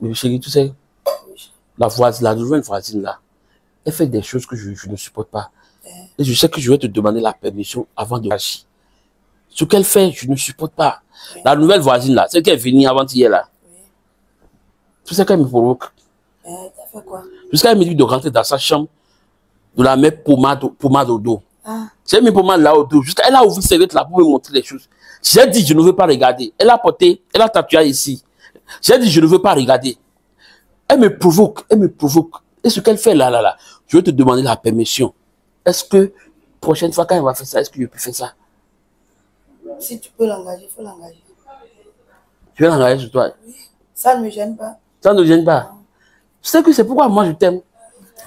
Mais chérie, tu sais, la voisine, la nouvelle voisine là, elle fait des choses que je, je ne supporte pas. Et je sais que je vais te demander la permission avant de agir. Ce qu'elle fait, je ne supporte pas. La nouvelle voisine là, celle qui est venue avant-hier là, Oui. tu sais qu'elle me provoque. Euh, T'as fait quoi? Jusqu'à elle me dit de rentrer dans sa chambre, de la mettre pommade, au- pommade au dos. Ah, J'ai mis pommade là au dos. Jusqu'à elle a ouvert ses lettres là pour me montrer les choses. J'ai dit, je ne veux pas regarder. Elle a porté, elle a tatoué ici. J'ai dit, je ne veux pas regarder. Elle me provoque, elle me provoque. Et ce qu'elle fait là, là, là, je vais te demander la permission. Est-ce que, prochaine fois quand elle va faire ça, est-ce que je peux faire ça? Si tu peux l'engager, il faut l'engager. Je vais l'engager sur toi? Ça ne me gêne pas. Ça ne gêne pas? Tu sais que c'est pourquoi moi je t'aime.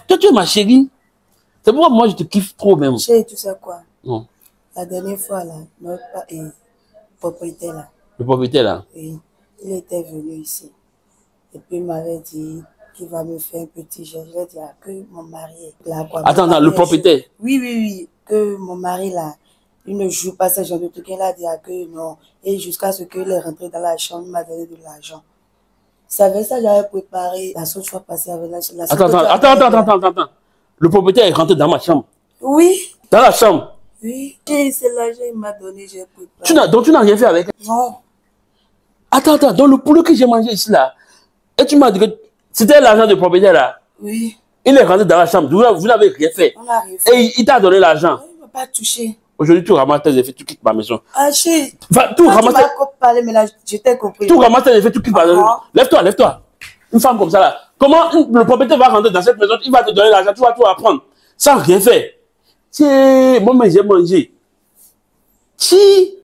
Toi, tu es ma chérie. C'est pourquoi moi je te kiffe trop même. Chérie, tu sais quoi? Non. La dernière fois, là, notre et propriétaire, là, Le propriétaire là? et il était venu ici. Et puis il m'avait dit qu'il va me faire un petit geste. Je lui ai dit ah, que mon mari est là. Quoi. Attends, le propriétaire. joue- Oui, oui, oui. Que mon mari, là, il ne joue pas ce genre de truc. Il a dit ah, que non. Et jusqu'à ce qu'il est rentré dans la chambre, il m'a donné de l'argent. C'est avec ça que j'avais préparé la sauce fois passée avec la, la Attends, attends, attends, attends, attends, attends, attends. Le propriétaire est rentré dans ma chambre. Oui, Dans la chambre. oui. C'est l'argent qu'il m'a donné, j'ai préparé. Tu donc tu n'as rien fait avec. Non. Attends, attends, dans le poulet que j'ai mangé ici là. Et tu m'as dit que c'était l'argent du propriétaire là. Oui, Il est rentré dans la chambre. Vous, vous n'avez rien fait. on arrive. Et il, t'a donné l'argent. Il ne m'a pas touché. Aujourd'hui, tu ramasses tes effets, tu quittes ma maison. Ah, chérie, Enfin, tout quand tu ramasses, m'as parlé, mais là, je t'ai compris. tout ramasses tes effets, tu quittes ma maison. Lève-toi, lève-toi. Une femme comme ça là. Comment le propriétaire va rentrer dans cette maison, il va te donner l'argent, tu vas tout apprendre. Sans rien faire. Tiens, moi, mais j'ai mangé. Si